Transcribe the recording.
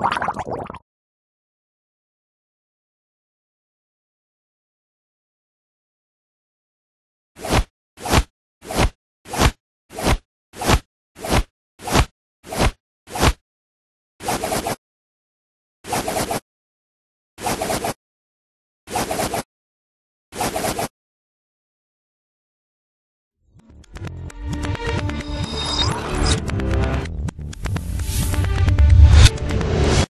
Wow.